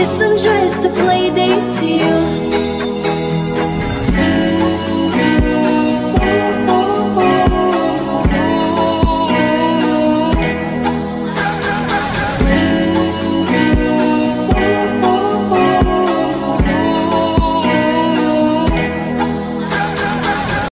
guess I'm just a player.